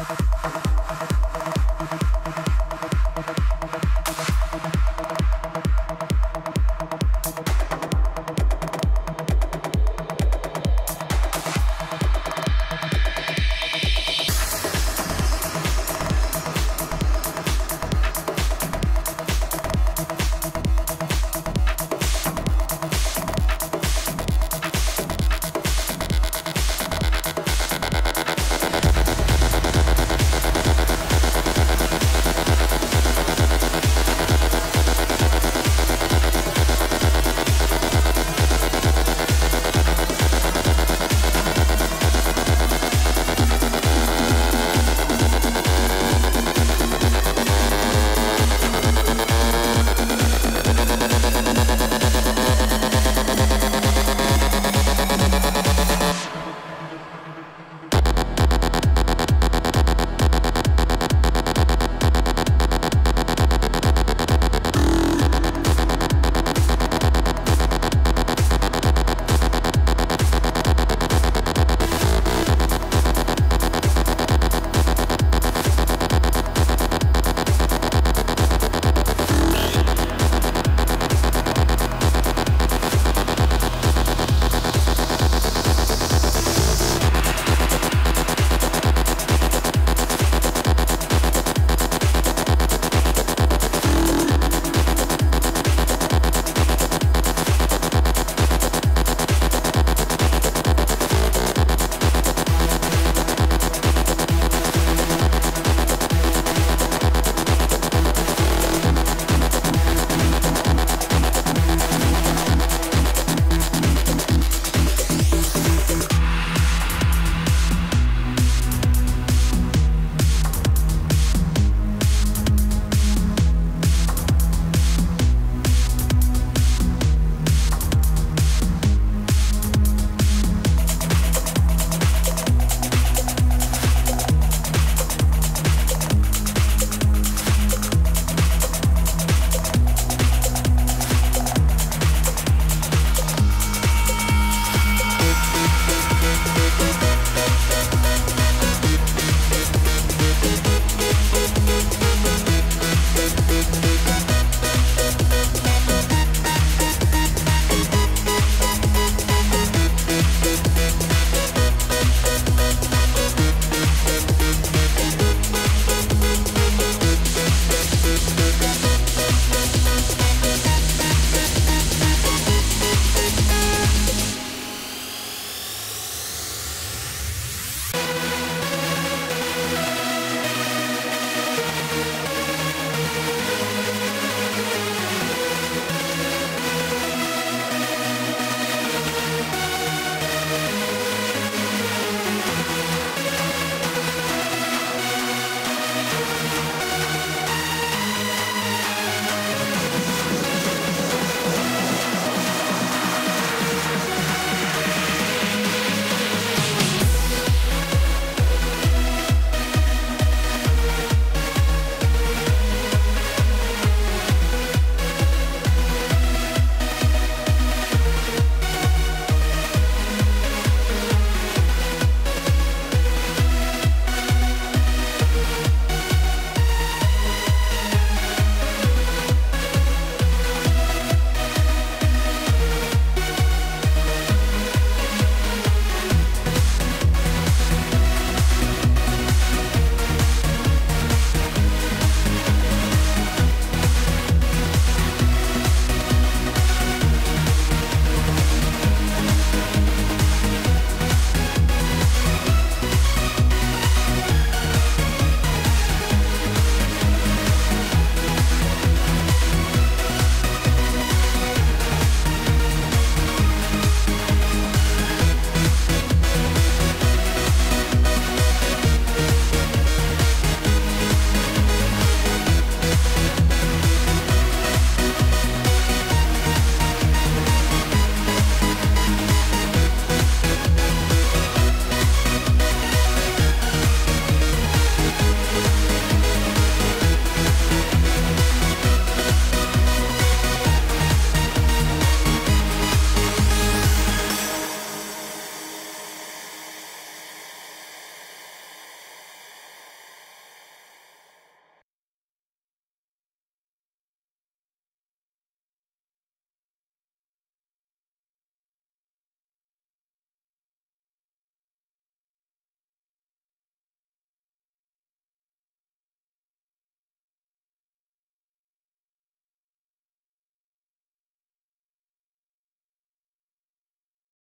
Okay, I'm.